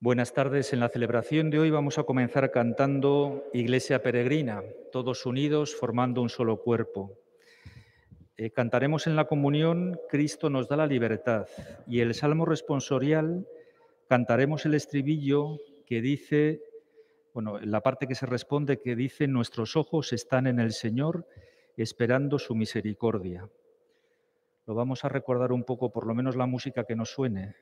Buenas tardes. En la celebración de hoy vamos a comenzar cantando Iglesia Peregrina, todos unidos formando un solo cuerpo. Eh, cantaremos en la comunión Cristo nos da la libertad y el Salmo responsorial cantaremos el estribillo que dice, bueno, la parte que se responde que dice, nuestros ojos están en el Señor esperando su misericordia. Lo vamos a recordar un poco, por lo menos la música que nos suene.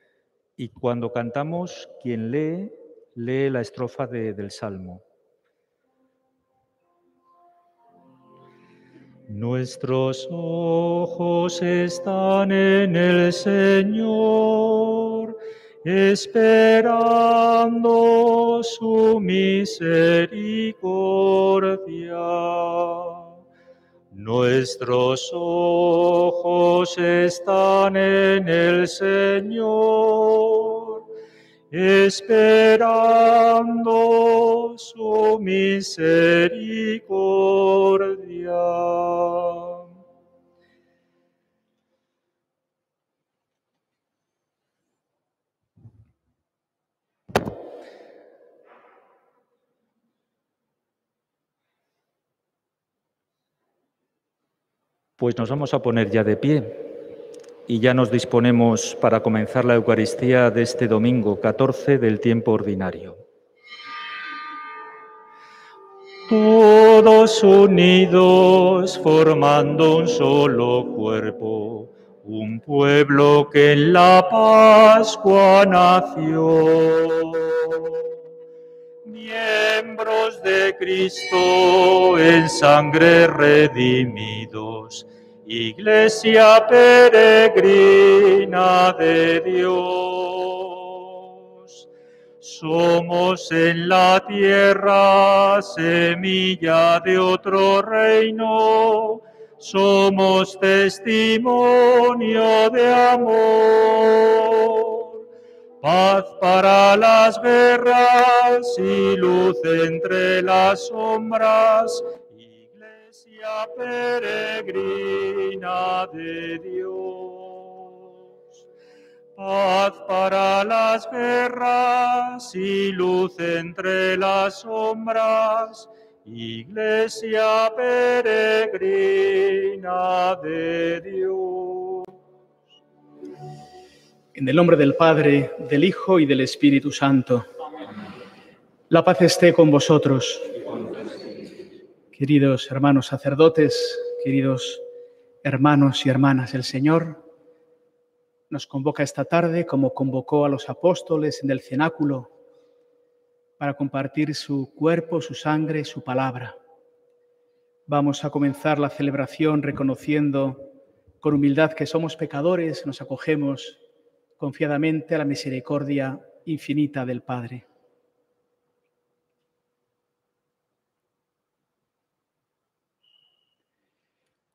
Y cuando cantamos, quien lee, lee la estrofa del Salmo. Nuestros ojos están en el Señor, esperando su misericordia. Nuestros ojos están en el Señor, esperando su misericordia. Pues nos vamos a poner ya de pie y ya nos disponemos para comenzar la Eucaristía de este domingo 14 del tiempo ordinario. Todos unidos formando un solo cuerpo, un pueblo que en la Pascua nació miembros de Cristo en sangre redimidos, iglesia peregrina de Dios. Somos en la tierra semilla de otro reino, somos testimonio de amor Paz para las guerras y luz entre las sombras, iglesia peregrina de Dios. Paz para las guerras y luz entre las sombras, iglesia peregrina de Dios. En el nombre del Padre, del Hijo y del Espíritu Santo. La paz esté con vosotros. Queridos hermanos sacerdotes, queridos hermanos y hermanas, el Señor nos convoca esta tarde como convocó a los apóstoles en el cenáculo para compartir su cuerpo, su sangre, su palabra. Vamos a comenzar la celebración reconociendo con humildad que somos pecadores, nos acogemos confiadamente a la misericordia infinita del Padre.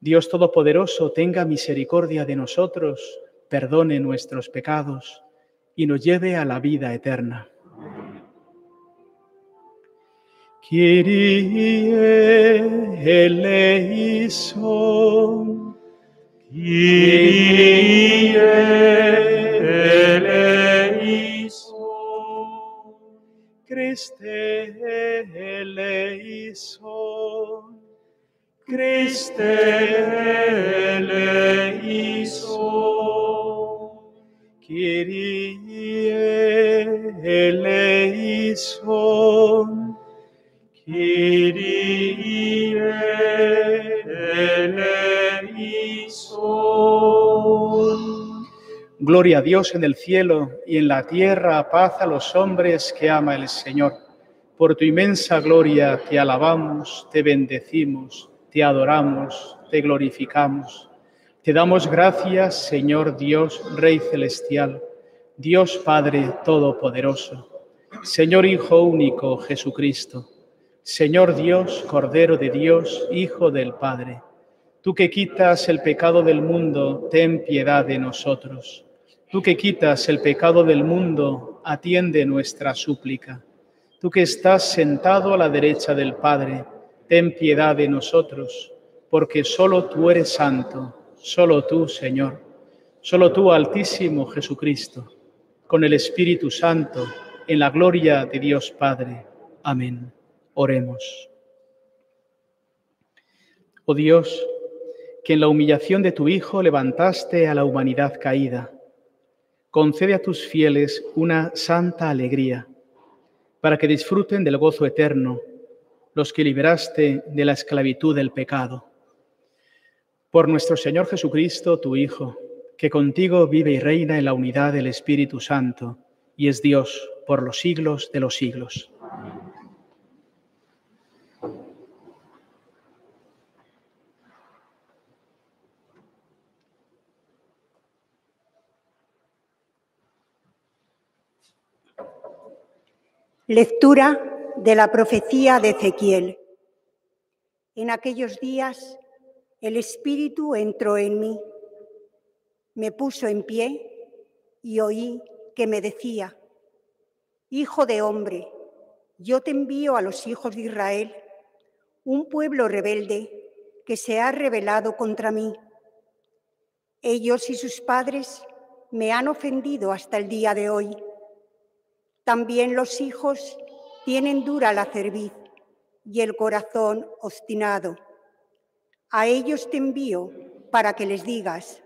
Dios Todopoderoso, tenga misericordia de nosotros, perdone nuestros pecados y nos lleve a la vida eterna. Kyrie eleison. Christe eleison, Christe. Gloria a Dios en el cielo y en la tierra, paz a los hombres que ama el Señor. Por tu inmensa gloria te alabamos, te bendecimos, te adoramos, te glorificamos. Te damos gracias, Señor Dios, Rey celestial, Dios Padre Todopoderoso. Señor Hijo único Jesucristo, Señor Dios, Cordero de Dios, Hijo del Padre, tú que quitas el pecado del mundo, ten piedad de nosotros. Tú que quitas el pecado del mundo, atiende nuestra súplica. Tú que estás sentado a la derecha del Padre, ten piedad de nosotros, porque solo tú eres santo, solo tú, Señor, solo tú, Altísimo Jesucristo, con el Espíritu Santo, en la gloria de Dios Padre. Amén. Oremos. Oh Dios, que en la humillación de tu Hijo levantaste a la humanidad caída, concede a tus fieles una santa alegría, para que disfruten del gozo eterno los que liberaste de la esclavitud del pecado. Por nuestro Señor Jesucristo, tu Hijo, que contigo vive y reina en la unidad del Espíritu Santo, y es Dios por los siglos de los siglos. Lectura de la profecía de Ezequiel. En aquellos días el Espíritu entró en mí, me puso en pie y oí que me decía, Hijo de hombre, yo te envío a los hijos de Israel, un pueblo rebelde que se ha rebelado contra mí. Ellos y sus padres me han ofendido hasta el día de hoy. También los hijos tienen dura la cerviz y el corazón obstinado. A ellos te envío para que les digas,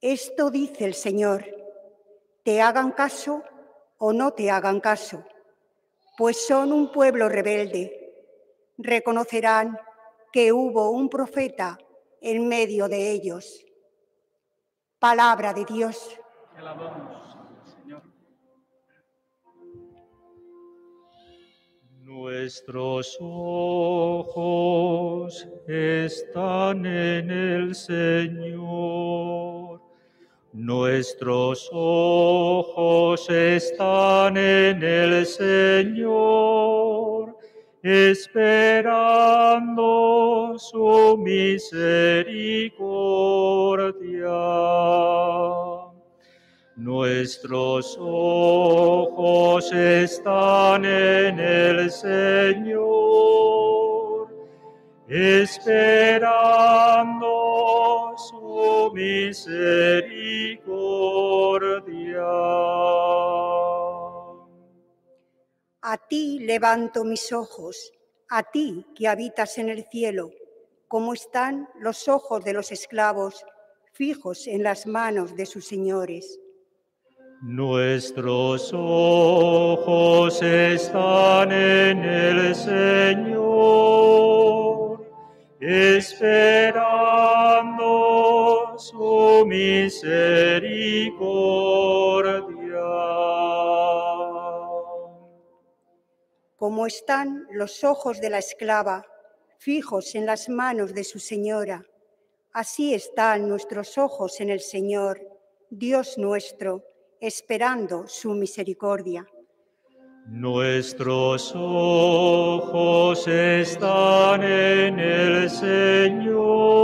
esto dice el Señor, te hagan caso o no te hagan caso, pues son un pueblo rebelde. Reconocerán que hubo un profeta en medio de ellos. Palabra de Dios. Nuestros ojos están en el Señor. Nuestros ojos están en el Señor, esperando su misericordia. Nuestros ojos están en el Señor, esperando su misericordia. A ti levanto mis ojos, a ti que habitas en el cielo, como están los ojos de los esclavos fijos en las manos de sus señores Nuestros ojos están en el Señor, esperando su misericordia. Como están los ojos de la esclava fijos en las manos de su señora, así están nuestros ojos en el Señor, Dios nuestro esperando su misericordia. Nuestros ojos están en el Señor,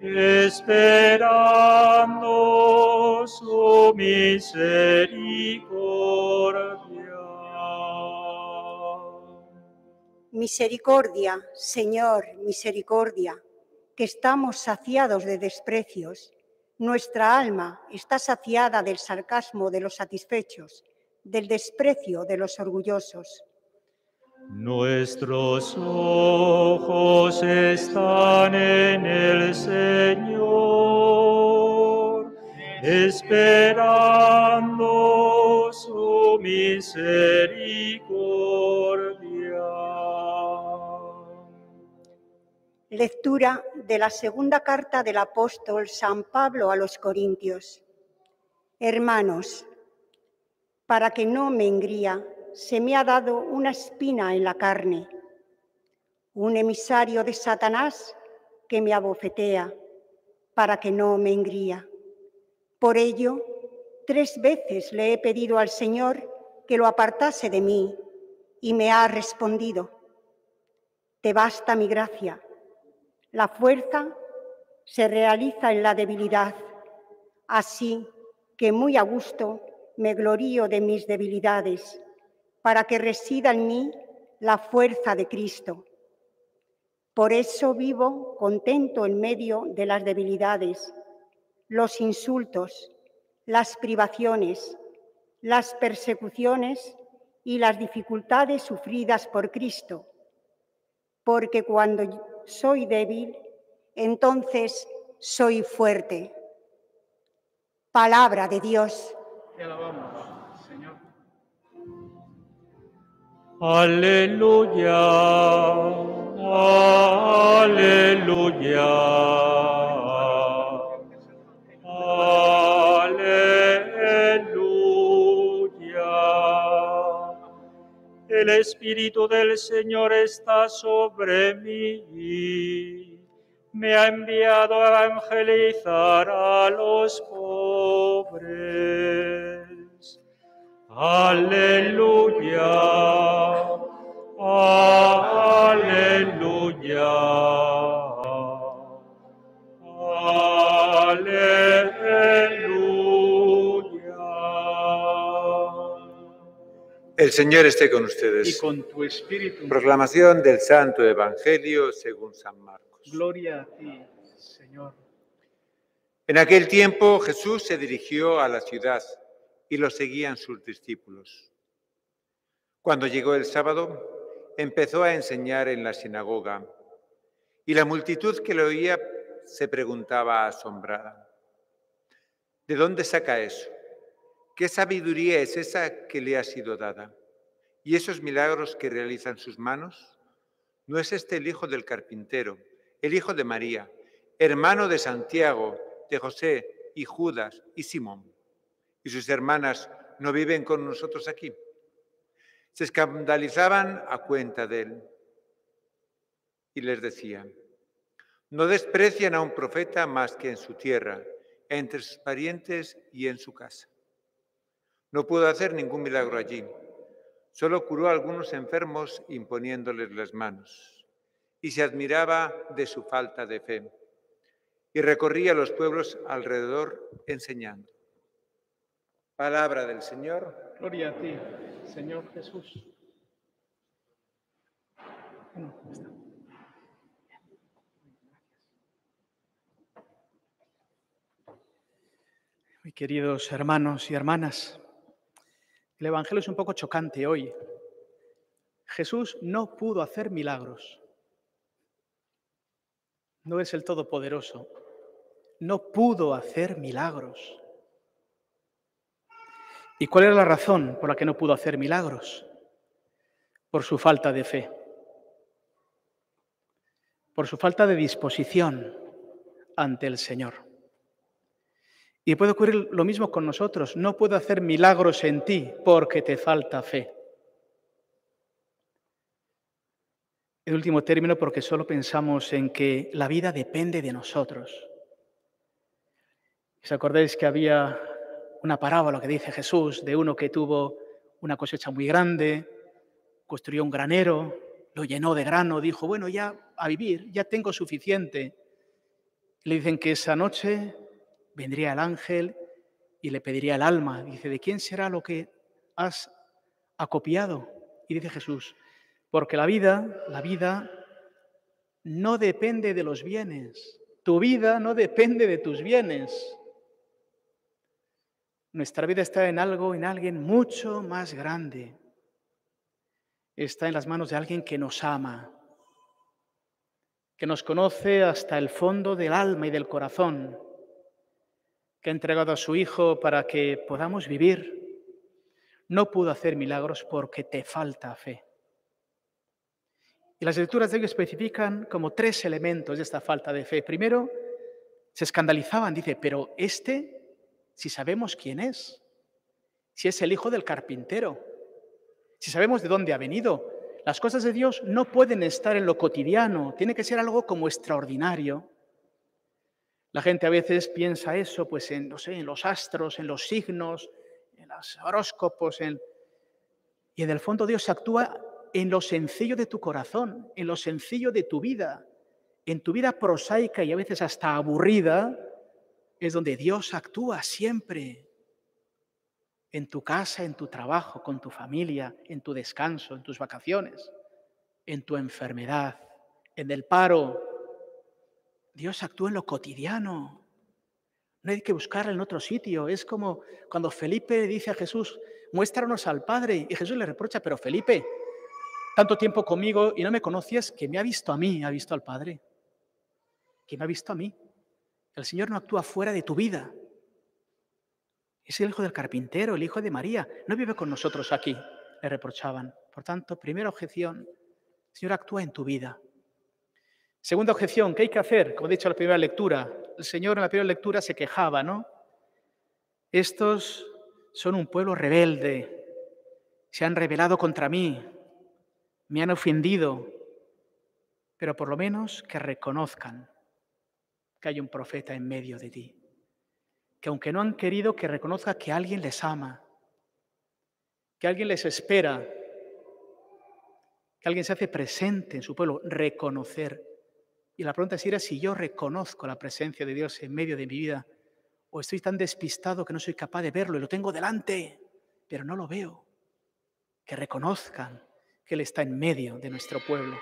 esperando su misericordia. Misericordia, Señor, misericordia, que estamos saciados de desprecios nuestra alma está saciada del sarcasmo de los satisfechos, del desprecio de los orgullosos. Nuestros ojos están en el Señor, esperando su misericordia. Lectura de la segunda carta del apóstol San Pablo a los Corintios. Hermanos, para que no me engría, se me ha dado una espina en la carne, un emisario de Satanás que me abofetea, para que no me engría. Por ello, tres veces le he pedido al Señor que lo apartase de mí y me ha respondido, te basta mi gracia, la fuerza se realiza en la debilidad, así que muy a gusto me glorío de mis debilidades, para que resida en mí la fuerza de Cristo. Por eso vivo contento en medio de las debilidades, los insultos, las privaciones, las persecuciones y las dificultades sufridas por Cristo, porque cuando soy débil, entonces soy fuerte. Palabra de Dios. Te alabamos, Señor. Aleluya, Espíritu del Señor está sobre mí. Me ha enviado a evangelizar a los pobres. Aleluya. Aleluya. Aleluya. El Señor esté con Y ustedes. con tu espíritu. Proclamación del Santo Evangelio según San Marcos. Gloria a ti, Señor. En aquel tiempo Jesús se dirigió a la ciudad y lo seguían sus discípulos. Cuando llegó el sábado, empezó a enseñar en la sinagoga y la multitud que lo oía se preguntaba asombrada, ¿de dónde saca eso? ¿Qué sabiduría es esa que le ha sido dada? ¿Y esos milagros que realizan sus manos? ¿No es este el hijo del carpintero, el hijo de María, hermano de Santiago, de José y Judas y Simón? ¿Y sus hermanas no viven con nosotros aquí? Se escandalizaban a cuenta de él y les decían, no desprecian a un profeta más que en su tierra, entre sus parientes y en su casa. No pudo hacer ningún milagro allí. Solo curó a algunos enfermos imponiéndoles las manos. Y se admiraba de su falta de fe. Y recorría los pueblos alrededor enseñando. Palabra del Señor. Gloria a ti, Señor Jesús. Queridos hermanos y hermanas, el Evangelio es un poco chocante hoy. Jesús no pudo hacer milagros. No es el Todopoderoso. No pudo hacer milagros. ¿Y cuál era la razón por la que no pudo hacer milagros? Por su falta de fe, por su falta de disposición ante el Señor. Y puede ocurrir lo mismo con nosotros. No puedo hacer milagros en ti porque te falta fe. En último término, porque solo pensamos en que la vida depende de nosotros. ¿Os acordáis que había una parábola que dice Jesús de uno que tuvo una cosecha muy grande, construyó un granero, lo llenó de grano, dijo, bueno, ya a vivir, ya tengo suficiente. Le dicen que esa noche vendría el ángel y le pediría el alma. Dice, ¿de quién será lo que has acopiado? Y dice Jesús, porque la vida, la vida no depende de los bienes. Tu vida no depende de tus bienes. Nuestra vida está en algo, en alguien mucho más grande. Está en las manos de alguien que nos ama, que nos conoce hasta el fondo del alma y del corazón, que ha entregado a su Hijo para que podamos vivir. No pudo hacer milagros porque te falta fe. Y las lecturas de hoy especifican como tres elementos de esta falta de fe. Primero, se escandalizaban, dice, pero este si sabemos quién es, si es el hijo del carpintero, si sabemos de dónde ha venido. Las cosas de Dios no pueden estar en lo cotidiano, tiene que ser algo como extraordinario. La gente a veces piensa eso, pues en, los astros, en los signos, en los horóscopos. Y en el fondo Dios actúa en lo sencillo de tu corazón, en lo sencillo de tu vida, en tu vida prosaica y a veces hasta aburrida, es donde Dios actúa siempre. En tu casa, en tu trabajo, con tu familia, en tu descanso, en tus vacaciones, en tu enfermedad, en el paro. Dios actúa en lo cotidiano. No hay que buscarlo en otro sitio. Es como cuando Felipe dice a Jesús, muéstranos al Padre. Y Jesús le reprocha, pero Felipe, tanto tiempo conmigo y no me conocías que me ha visto a mí, ha visto al Padre. Que me ha visto a mí. El Señor no actúa fuera de tu vida. Es el hijo del carpintero, el hijo de María. No vive con nosotros aquí, le reprochaban. Por tanto, primera objeción, Señor actúa en tu vida. Segunda objeción, ¿qué hay que hacer? Como he dicho en la primera lectura, el Señor en la primera lectura se quejaba, ¿no? Estos son un pueblo rebelde, se han rebelado contra mí, me han ofendido, pero por lo menos que reconozcan que hay un profeta en medio de ti, que aunque no han querido, que reconozca que alguien les ama, que alguien les espera, que alguien se hace presente en su pueblo, reconocer. Y la pregunta es si yo reconozco la presencia de Dios en medio de mi vida o estoy tan despistado que no soy capaz de verlo y lo tengo delante, pero no lo veo. Que reconozcan que Él está en medio de nuestro pueblo.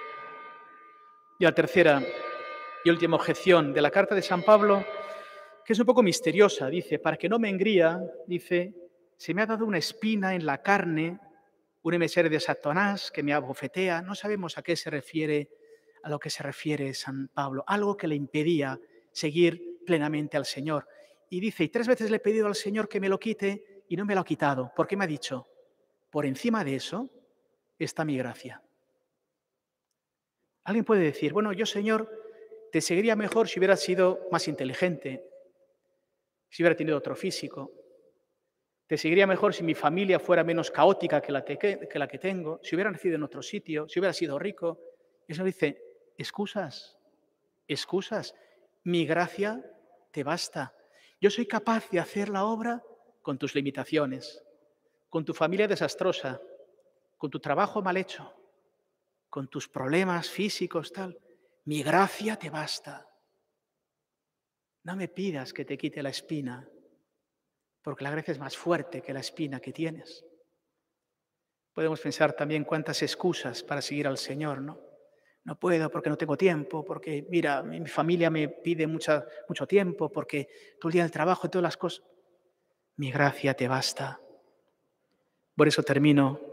Y la tercera y última objeción de la carta de San Pablo, que es un poco misteriosa, dice, para que no me engría, dice, se me ha dado una espina en la carne, un emisario de Satanás que me abofetea, no sabemos a qué se refiere, a lo que se refiere San Pablo, algo que le impedía seguir plenamente al Señor. Y dice, y tres veces le he pedido al Señor que me lo quite y no me lo ha quitado. ¿Por qué me ha dicho? Por encima de eso, está mi gracia. Alguien puede decir, bueno, yo Señor, te seguiría mejor si hubiera sido más inteligente, si hubiera tenido otro físico. Te seguiría mejor si mi familia fuera menos caótica que la que, la que tengo, si hubiera nacido en otro sitio, si hubiera sido rico. Y eso dice, excusas, excusas, mi gracia te basta. Yo soy capaz de hacer la obra con tus limitaciones, con tu familia desastrosa, con tu trabajo mal hecho, con tus problemas físicos, tal. Mi gracia te basta. No me pidas que te quite la espina, porque la gracia es más fuerte que la espina que tienes. Podemos pensar también cuántas excusas para seguir al Señor, ¿no? No puedo porque no tengo tiempo, porque mira, mi familia me pide mucho tiempo, porque todo el día en el trabajo y todas las cosas. Mi gracia te basta. Por eso termino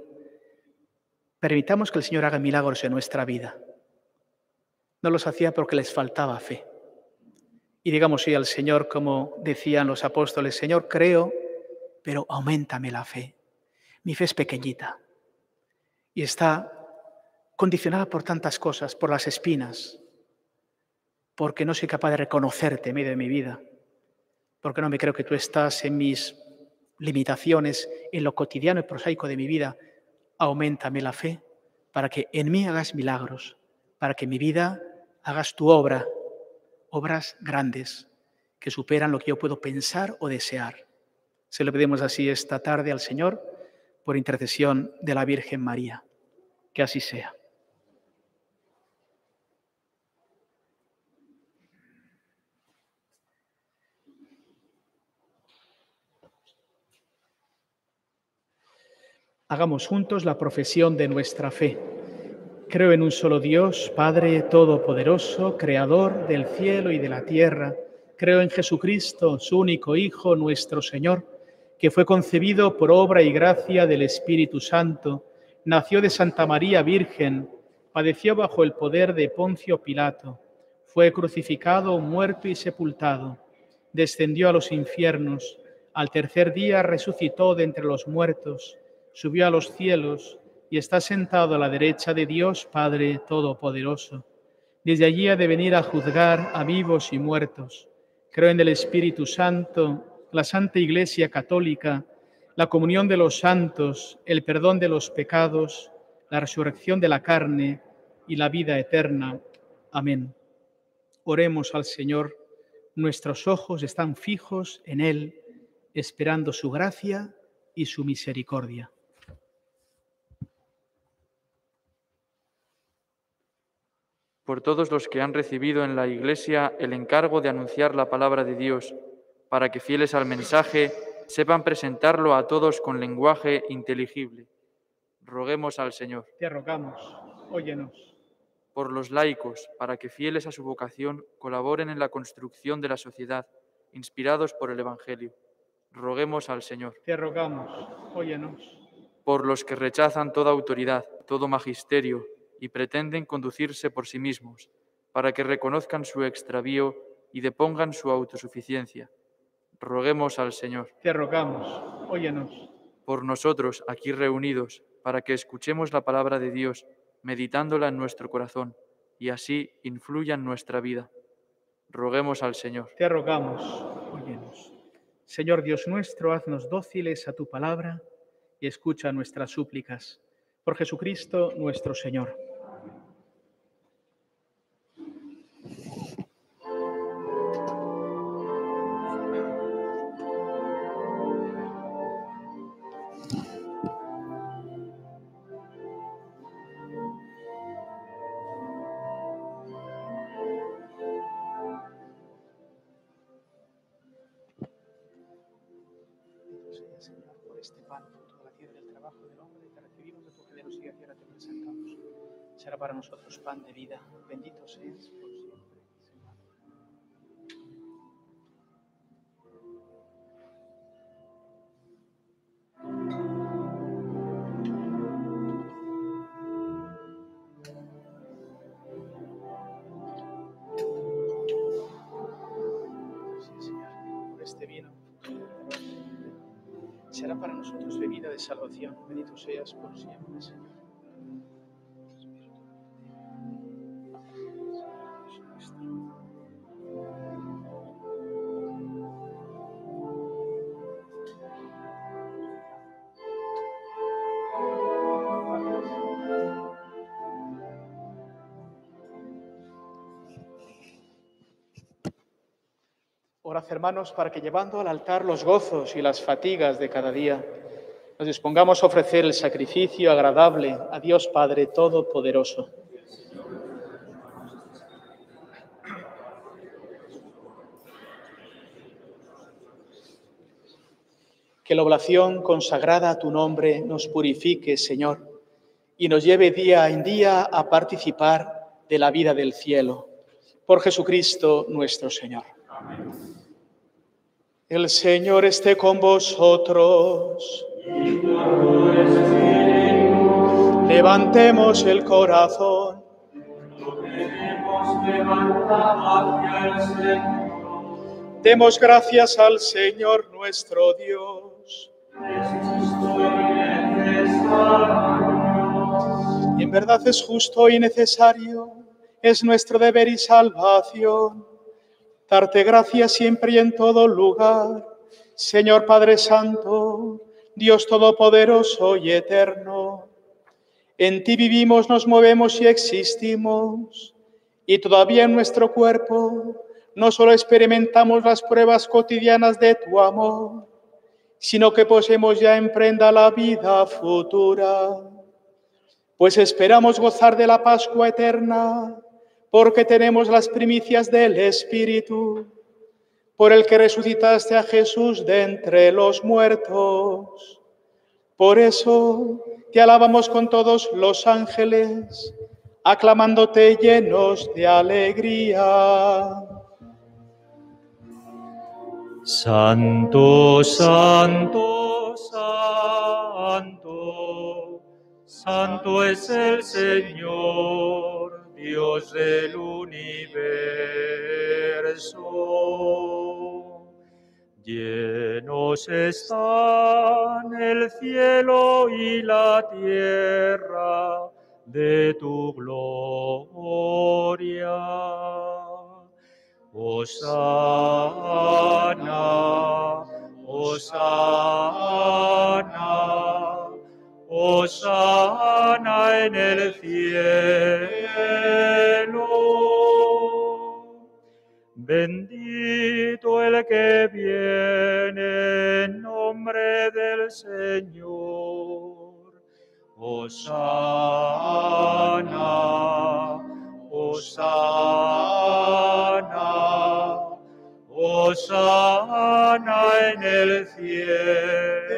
Permitamos que el Señor haga milagros en nuestra vida. No los hacía porque les faltaba fe. Y digamos sí al Señor, como decían los apóstoles, Señor, creo, pero aumentame la fe. Mi fe es pequeñita y está condicionada por tantas cosas, por las espinas, porque no soy capaz de reconocerte en medio de mi vida, porque no me creo que tú estás en mis limitaciones, en lo cotidiano y prosaico de mi vida, aumentame la fe para que en mí hagas milagros, para que en mi vida hagas tu obra, obras grandes que superan lo que yo puedo pensar o desear. Se lo pedimos así esta tarde al Señor por intercesión de la Virgen María. Que así sea. Hagamos juntos la profesión de nuestra fe. Creo en un solo Dios, Padre Todopoderoso, Creador del cielo y de la tierra. Creo en Jesucristo, su único Hijo, nuestro Señor, que fue concebido por obra y gracia del Espíritu Santo, nació de Santa María Virgen, padeció bajo el poder de Poncio Pilato, fue crucificado, muerto y sepultado, descendió a los infiernos, al tercer día resucitó de entre los muertos, subió a los cielos y está sentado a la derecha de Dios Padre Todopoderoso. Desde allí ha de venir a juzgar a vivos y muertos. Creo en el Espíritu Santo, la Santa Iglesia Católica, la comunión de los santos, el perdón de los pecados, la resurrección de la carne y la vida eterna. Amén. Oremos al Señor. Nuestros ojos están fijos en Él, esperando su gracia y su misericordia. Por todos los que han recibido en la Iglesia el encargo de anunciar la palabra de Dios, para que fieles al mensaje sepan presentarlo a todos con lenguaje inteligible. Roguemos al Señor. Te rogamos, óyenos. Por los laicos, para que fieles a su vocación colaboren en la construcción de la sociedad, inspirados por el Evangelio. Roguemos al Señor. Te rogamos, óyenos. Por los que rechazan toda autoridad, todo magisterio y pretenden conducirse por sí mismos, para que reconozcan su extravío y depongan su autosuficiencia. Roguemos al Señor. Te rogamos, óyenos. Por nosotros, aquí reunidos, para que escuchemos la palabra de Dios, meditándola en nuestro corazón, y así influya en nuestra vida. Roguemos al Señor. Te rogamos, óyenos. Señor Dios nuestro, haznos dóciles a tu palabra y escucha nuestras súplicas. Por Jesucristo nuestro Señor. Seas por siempre, hermanos, para que llevando al altar los gozos y las fatigas de cada día, nos dispongamos a ofrecer el sacrificio agradable a Dios Padre Todopoderoso. Que la oblación consagrada a tu nombre nos purifique, Señor, y nos lleve día en día a participar de la vida del cielo. Por Jesucristo nuestro Señor. El Señor esté con vosotros. Levantemos el corazón. Demos gracias al Señor nuestro Dios. En verdad es justo y necesario, es nuestro deber y salvación darte gracias siempre y en todo lugar, Señor Padre Santo, Dios Todopoderoso y Eterno. En ti vivimos, nos movemos y existimos, y todavía en nuestro cuerpo no solo experimentamos las pruebas cotidianas de tu amor, sino que poseemos ya en prenda la vida futura, pues esperamos gozar de la Pascua eterna porque tenemos las primicias del Espíritu, por el que resucitaste a Jesús de entre los muertos. Por eso te alabamos con todos los ángeles, aclamándote llenos de alegría. Santo, santo, santo, santo es el Señor, Dios del universo. Llenos están el cielo y la tierra de tu gloria. Hosanna, Hosanna, Hosanna en el cielo. Bendito el que viene en nombre del Señor. Hosanna. Osana, Osana en el cielo.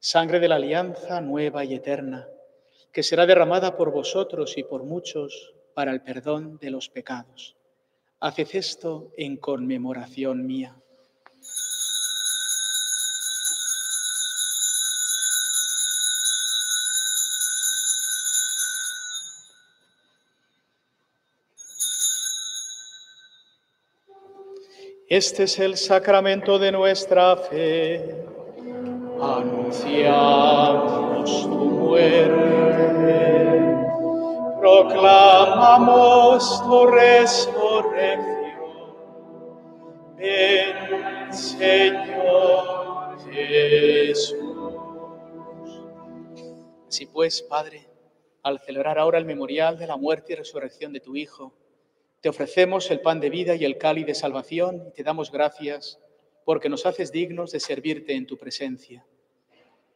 sangre de la alianza nueva y eterna, que será derramada por vosotros y por muchos para el perdón de los pecados. Haced esto en conmemoración mía. Este es el sacramento de nuestra fe. Anunciamos tu muerte, proclamamos tu resurrección. Ven, Señor Jesús. Así pues, Padre, al celebrar ahora el memorial de la muerte y resurrección de tu Hijo, te ofrecemos el pan de vida y el cáliz de salvación y te damos gracias porque nos haces dignos de servirte en tu presencia.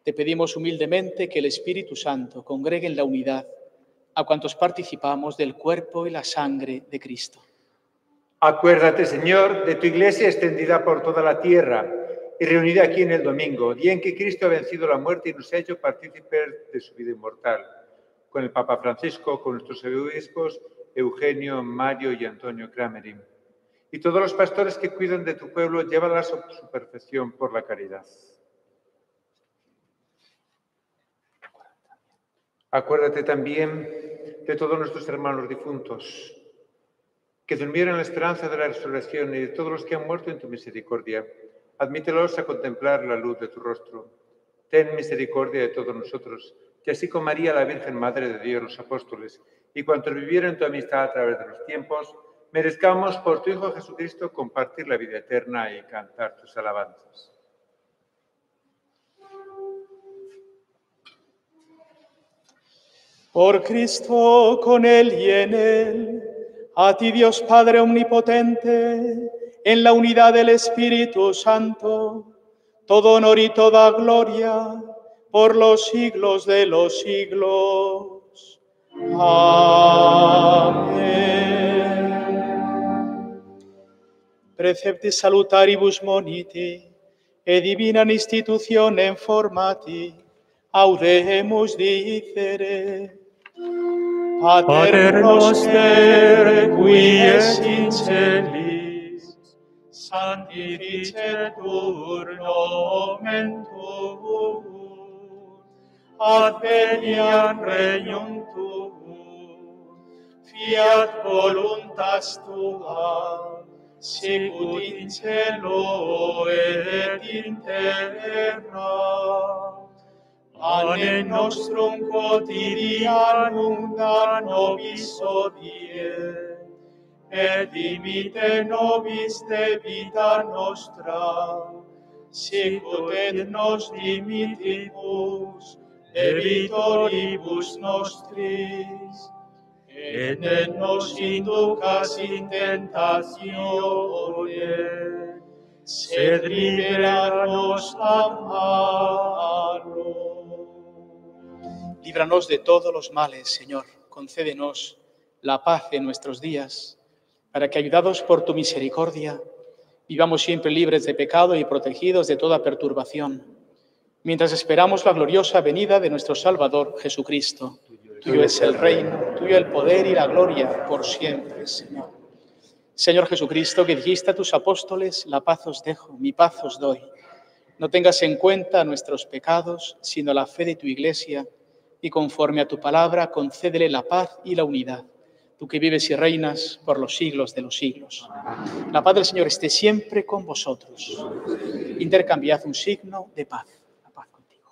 Te pedimos humildemente que el Espíritu Santo congregue en la unidad a cuantos participamos del cuerpo y la sangre de Cristo. Acuérdate, Señor, de tu iglesia extendida por toda la tierra y reunida aquí en el domingo, día en que Cristo ha vencido la muerte y nos ha hecho partícipes de su vida inmortal. Con el Papa Francisco, con nuestros obispos, Eugenio, Mario y Antonio Kramerin. Y todos los pastores que cuidan de tu pueblo, llévala a su perfección por la caridad. Acuérdate también de todos nuestros hermanos difuntos, que durmieron en la esperanza de la resurrección y de todos los que han muerto en tu misericordia. Admítelos a contemplar la luz de tu rostro. Ten misericordia de todos nosotros, que así como María, la Virgen Madre de Dios, los apóstoles, y cuantos vivieron en tu amistad a través de los tiempos, merezcamos por tu Hijo Jesucristo compartir la vida eterna y cantar tus alabanzas. Por Cristo, con Él y en Él, a ti Dios Padre Omnipotente, en la unidad del Espíritu Santo, todo honor y toda gloria por los siglos de los siglos. Amén. precepti salutaribus moniti, e divina institutionem formati, audemus dicere. Pater noster, qui es in celis, sanctificetur nomen tuum, adveniat regnum tuum, fiat voluntas tua, sicut in cielo et in terra. Ane nostrum quotidianum da nobis odie, et dimite nobis de vita nostra, sicut et nos dimitimus debitoribus nostris, et ne nos inducas in tentatione, sed liberanos a malo. Líbranos de todos los males, Señor. Concédenos la paz en nuestros días, para que, ayudados por tu misericordia, vivamos siempre libres de pecado y protegidos de toda perturbación mientras esperamos la gloriosa venida de nuestro Salvador Jesucristo. Tuyo es el reino, tuyo el poder y la gloria por siempre, Señor. Señor Jesucristo, que dijiste a tus apóstoles, la paz os dejo, mi paz os doy. No tengas en cuenta nuestros pecados, sino la fe de tu Iglesia, y conforme a tu palabra, concédele la paz y la unidad tú que vives y reinas por los siglos de los siglos. La paz del Señor esté siempre con vosotros. Intercambiad un signo de paz. La paz contigo.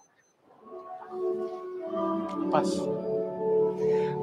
Paz.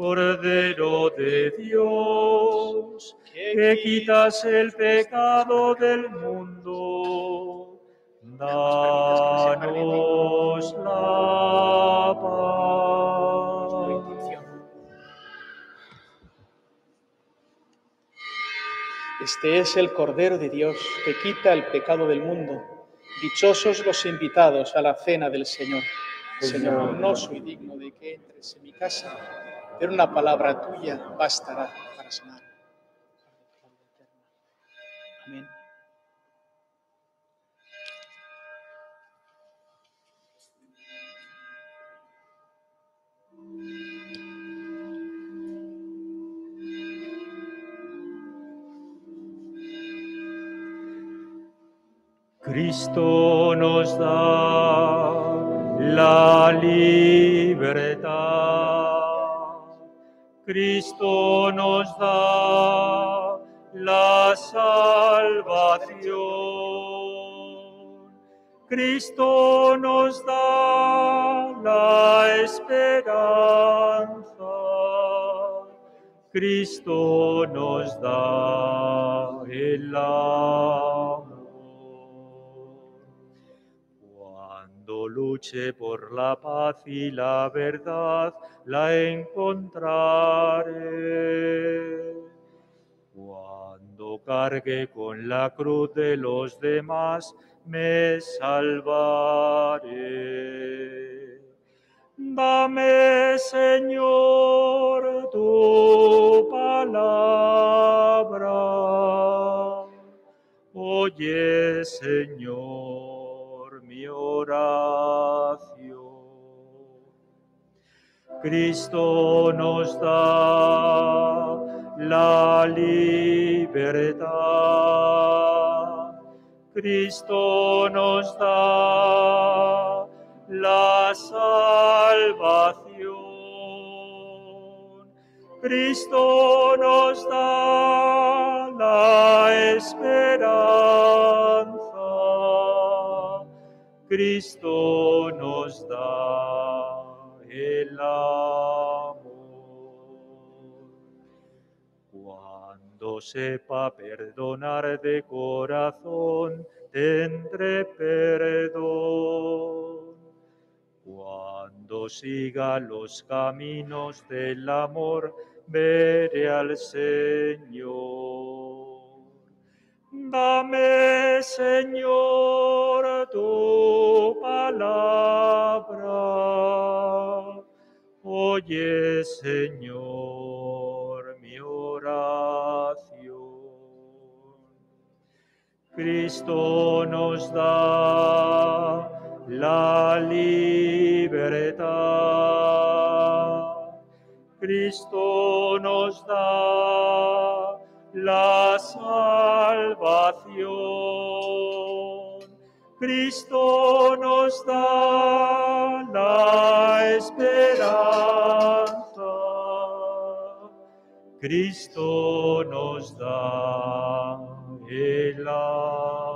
Cordero de Dios, que quitas el pecado del mundo, danos la paz. Este es el Cordero de Dios que quita el pecado del mundo. Dichosos los invitados a la cena del Señor. Señor, no soy digno de que entres en mi casa, pero una palabra tuya bastará para sanar. Amén. Cristo nos da la libertad. Cristo nos da la salvación. Cristo nos da la esperanza. Cristo nos da el amor. Cuando luche la paz y la verdad, la encontraré. Cuando cargue con la cruz de los demás, me salvaré. Dame, Señor, tu palabra. Oye, Señor, mi oración. Cristo nos da la libertad. Cristo nos da la salvación. Cristo nos da la esperanza. Cristo nos da Cuando sepa perdonar de corazón, tendré perdón. Cuando siga los caminos del amor, veré al Señor. Dame, Señor, tu palabra. Oye, Señor, mi oración. Cristo nos da la libertad. Cristo nos da la salvación. Cristo nos da la esperanza. Cristo nos da el amor.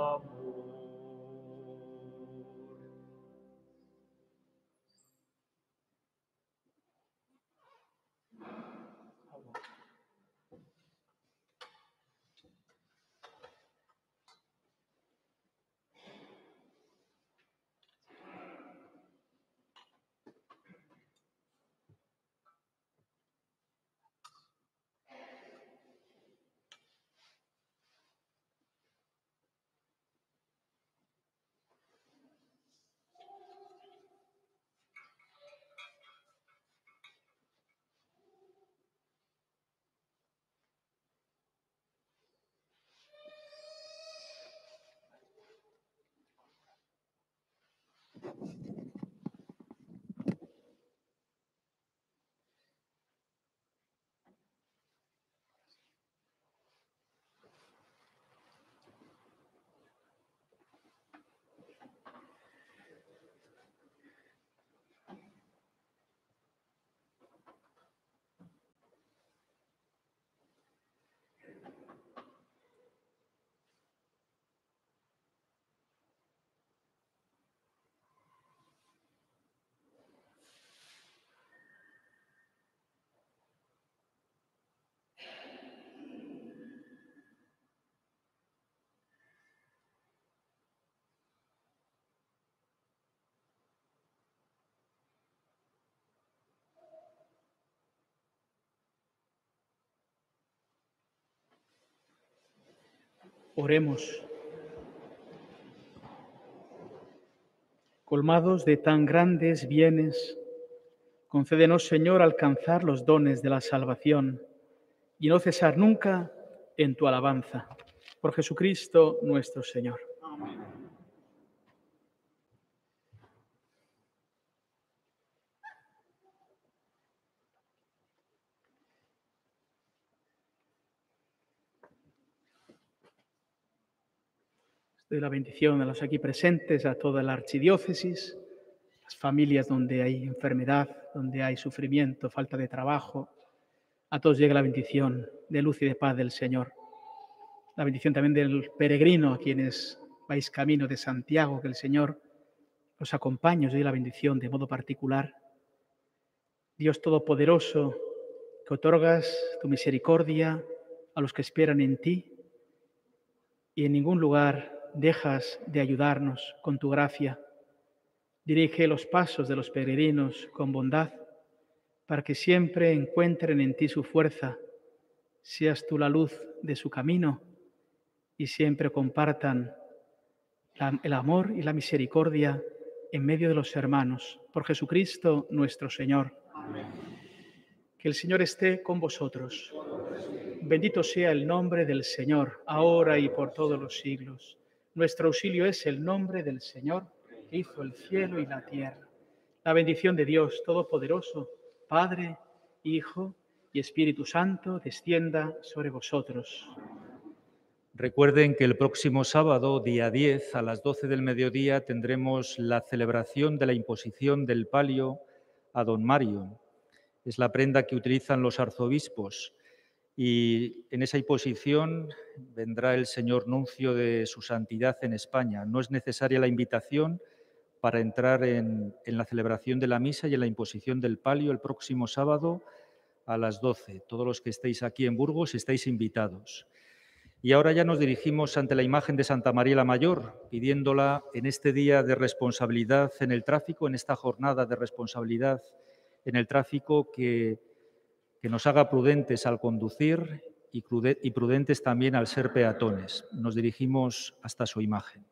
Oremos. Colmados de tan grandes bienes, concédenos, Señor, alcanzar los dones de la salvación y no cesar nunca en tu alabanza. Por Jesucristo nuestro Señor. Doy la bendición a los aquí presentes, a toda la archidiócesis, las familias donde hay enfermedad, donde hay sufrimiento, falta de trabajo. A todos llega la bendición de luz y de paz del Señor. La bendición también del peregrino, a quienes vais camino de Santiago, que el Señor os acompañe, os dé la bendición de modo particular. Dios Todopoderoso, que otorgas tu misericordia a los que esperan en ti y en ningún lugar dejas de ayudarnos con tu gracia. Dirige los pasos de los peregrinos con bondad, para que siempre encuentren en ti su fuerza, seas tú la luz de su camino y siempre compartan el amor y la misericordia en medio de los hermanos. Por Jesucristo nuestro Señor. Que el Señor esté con vosotros. Bendito sea el nombre del Señor, ahora y por todos los siglos. Nuestro auxilio es el nombre del Señor que hizo el cielo y la tierra. La bendición de Dios Todopoderoso, Padre, Hijo y Espíritu Santo, descienda sobre vosotros. Recuerden que el próximo sábado, día 10, a las 12 del mediodía, tendremos la celebración de la imposición del palio a don Mario. Es la prenda que utilizan los arzobispos y en esa imposición vendrá el señor nuncio de su santidad en España. No es necesaria la invitación para entrar en, la celebración de la misa y en la imposición del palio el próximo sábado a las 12. Todos los que estéis aquí en Burgos estáis invitados. Y ahora ya nos dirigimos ante la imagen de Santa María la Mayor, pidiéndola en este día de responsabilidad en el tráfico, en esta jornada de responsabilidad en el tráfico, que que nos haga prudentes al conducir y prudentes también al ser peatones. Nos dirigimos hasta su imagen.